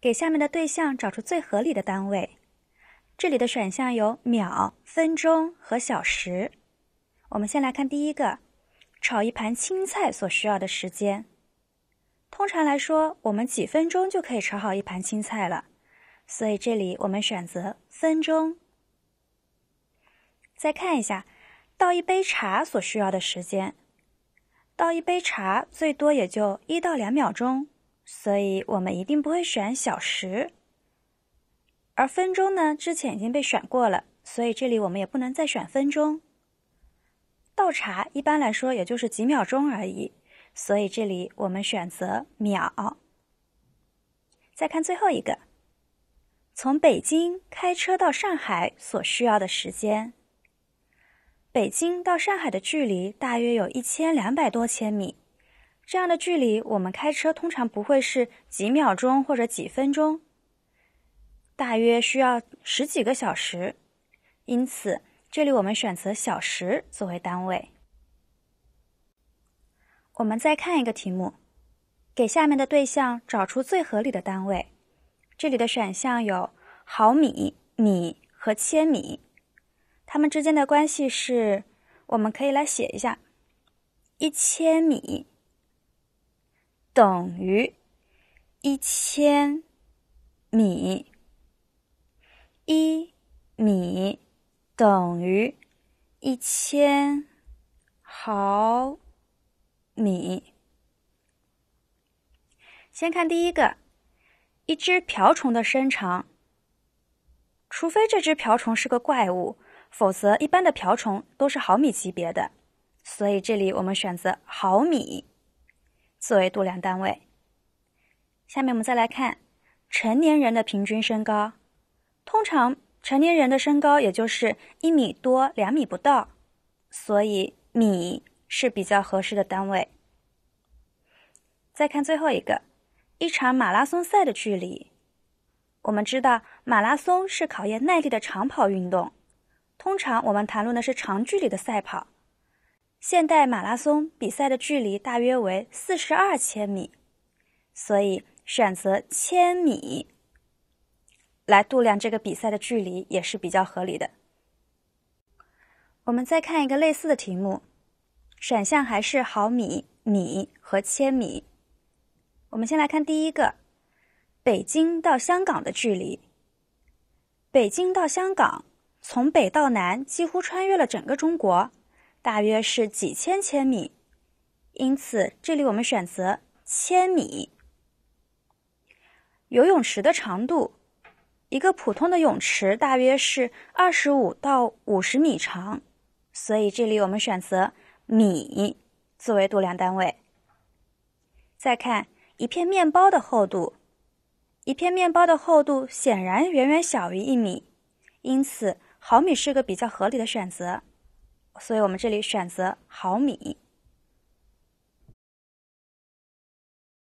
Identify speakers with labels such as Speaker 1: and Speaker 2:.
Speaker 1: 给下面的对象找出最合理的单位。这里的选项有秒、分钟和小时。我们先来看第一个，炒一盘青菜所需要的时间。通常来说，我们几分钟就可以炒好一盘青菜了，所以这里我们选择分钟。再看一下，倒一杯茶所需要的时间。倒一杯茶最多也就一到两秒钟，所以我们一定不会选小时。而分钟呢，之前已经被选过了，所以这里我们也不能再选分钟。倒茶一般来说也就是几秒钟而已，所以这里我们选择秒。再看最后一个，从北京开车到上海所需要的时间。北京到上海的距离大约有一千两百多千米，这样的距离我们开车通常不会是几秒钟或者几分钟，大约需要十几个小时，因此这里我们选择小时作为单位。我们再看一个题目，给下面的对象找出最合理的单位，这里的选项有毫米、米和千米。它们之间的关系是，我们可以来写一下：一千米等于一千米，一米等于一千毫米。先看第一个，一只瓢虫的身长，除非这只瓢虫是个怪物。否则，一般的瓢虫都是毫米级别的，所以这里我们选择毫米作为度量单位。下面我们再来看成年人的平均身高，通常成年人的身高也就是一米多、两米不到，所以米是比较合适的单位。再看最后一个，一场马拉松赛的距离，我们知道马拉松是考验耐力的长跑运动。通常我们谈论的是长距离的赛跑，现代马拉松比赛的距离大约为四十二千米，所以选择千米来度量这个比赛的距离也是比较合理的。我们再看一个类似的题目，选项还是毫米、米和千米。我们先来看第一个，北京到香港的距离。北京到香港。从北到南，几乎穿越了整个中国，大约是几千千米，因此这里我们选择千米。游泳池的长度，一个普通的泳池大约是二十五到五十米长，所以这里我们选择米作为度量单位。再看一片面包的厚度，一片面包的厚度显然远远小于一米，因此。毫米是个比较合理的选择，所以我们这里选择毫米。